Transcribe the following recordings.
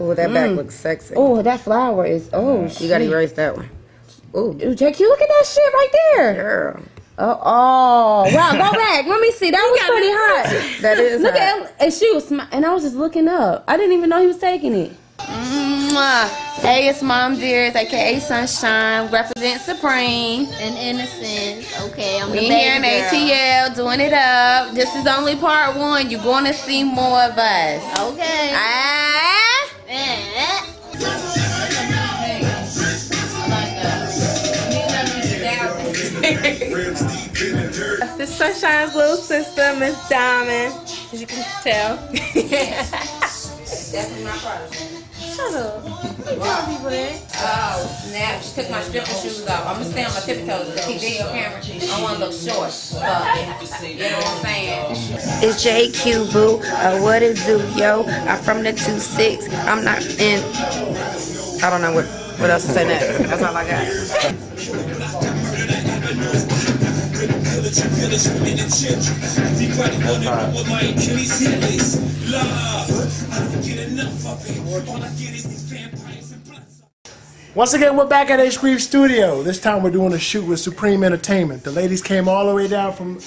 Oh, that back looks sexy. Oh, that flower is. Oh, shit. You gotta erase that one. Ooh, Ooh, JQ, look at that shit right there. girl. Oh, oh, wow. Go back. Let me see. That was pretty hot. That is Look hot. at and she was smi- and I was just looking up. I didn't even know he was taking it. Mwah. Hey, it's Mom Dearest, aka Sunshine, represent Supreme. and innocence. Okay, I'm We the here in girl. ATL doing it up. This is only part one. You're gonna see more of us. Okay. Ah. This Sunshine's little sister, Miss Diamond, as you can tell. Shut up. You tell people that. Oh, snap. She took my stripper shoes off. I'm gonna stay on my tiptoes because he video camera. I wanna look short. It's JQ Boo. Uh, what is do, yo? I'm from the two six. I'm not in. I don't know what what else to say next. That's all I got. Once again, we're back at H Greaves Studio. This time we're doing a shoot with Supreme Entertainment. The ladies came all the way down from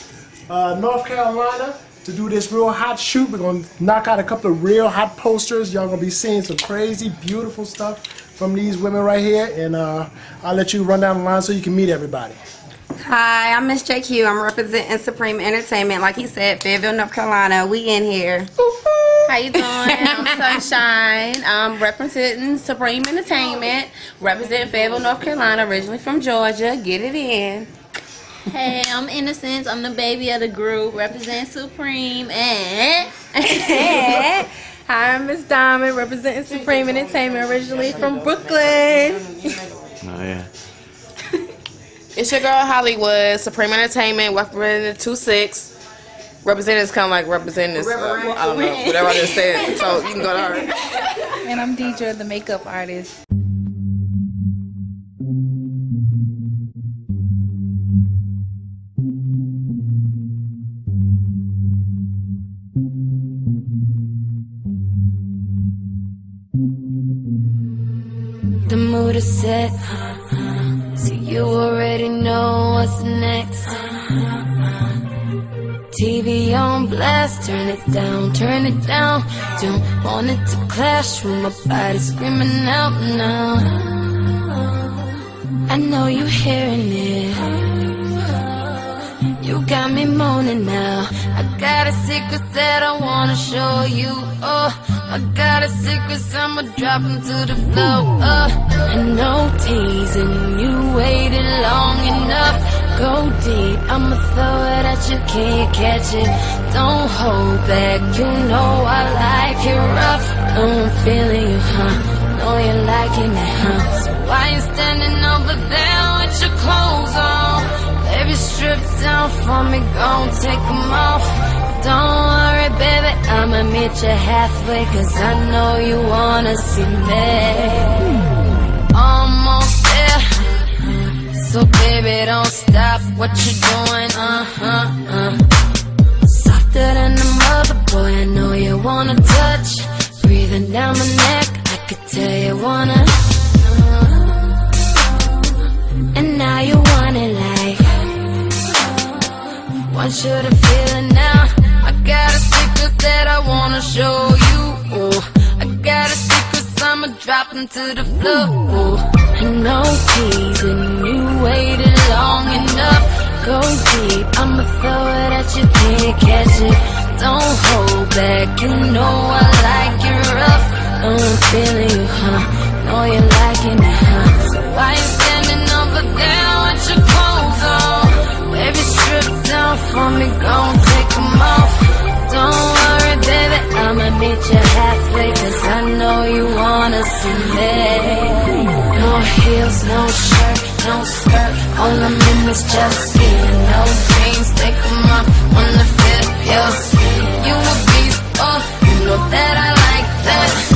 uh, North Carolina to do this real hot shoot. We're going to knock out a couple of real hot posters. Y'all going to be seeing some crazy, beautiful stuff from these women right here. And uh, I'll let you run down the line so you can meet everybody. Hi, I'm Miss JQ. I'm representing Supreme Entertainment. Like he said, Fayetteville, North Carolina. We in here. How you doing? I'm Sunshine. I'm representing Supreme Entertainment. Representing Fayetteville, North Carolina. Originally from Georgia. Get it in. Hey, I'm innocence. I'm the baby of the group. Represent Supreme. and. Hi, I'm Miss Diamond, representing Supreme Entertainment, originally from Brooklyn. Oh yeah. It's your girl Hollywood, Supreme Entertainment, representing two six. Representatives come like representatives. Uh, I don't know, whatever I just said. So you can go to her. And I'm Deidre, the makeup artist. The mood is set. So you already know what's next. TV on blast, turn it down, turn it down. Don't want it to clash with my body screaming out now. I know you hearing it. You got me moaning now. I got a secret that I wanna show you. Oh, I got a secret, I'ma drop 'em to the floor. Oh, and no teasing, you waited long enough. Go deep, I'ma throw it at you, can't catch it. Don't hold back, you know I like it rough. I'm feeling you, huh? Know you're liking it, huh? So why you standing over there with your clothes on? Baby, strip down for me, gon' take 'em off. Don't worry, baby, Meet you halfway, cause I know you wanna see me. Almost there. So, baby, don't stop what you doing, uh huh, uh. Softer than a mother, boy, I know you wanna touch. Breathing down my neck, I could tell you wanna. And now you want it like. Want you to feel it now. I got a secret that I wanna show you. I got a secret, I'ma drop 'em to the floor. And no teasing, you waited long enough. Go deep, I'ma throw it at you, can't catch it. Don't hold back, you know I like it rough. I'm feeling heels, no shirt, no skirt, all I'm in is just skin. No jeans, take 'em off, wanna feel your. You a beast, oh, you know that I like that.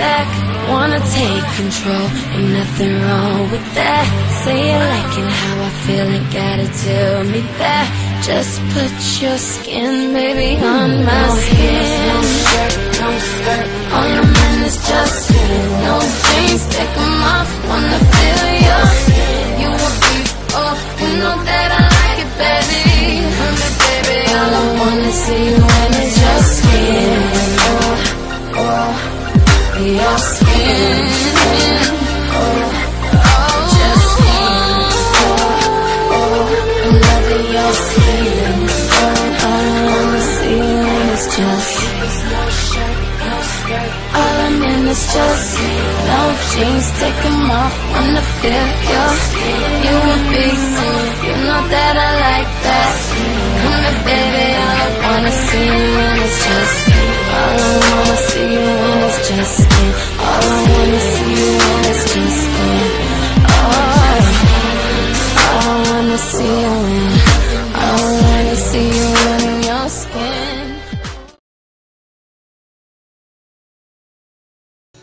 Back, wanna take control. Ain't nothing wrong with that. Say you like it how I feel, ain't gotta tell me that. Just put your skin, baby, on my skin. No shirt, no skirt, all your men is just skin. No jeans, take 'em off, wanna feel your skin. You a beast, oh, you know that I like it, baby. Baby, all I wanna see you Just no jeans, take 'em off, wanna feel your You a beast, you know that I like that. Come here, baby, all I wanna see you in is just. All I wanna see you in is just skin. All I wanna see you in is just skin. Oh, all I wanna see you in.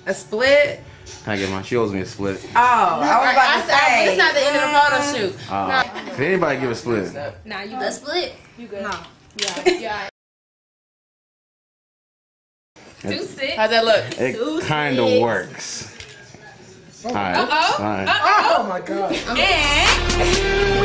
A split? Can I get my? She owes me a split. Oh, I was about I to said, say. it's not the end of the photo shoot. Uh, If anybody give a split, Nah, you The split. You good. No. Yeah. Yeah. How's that look? it kind of works. All right. All right. Oh my god. And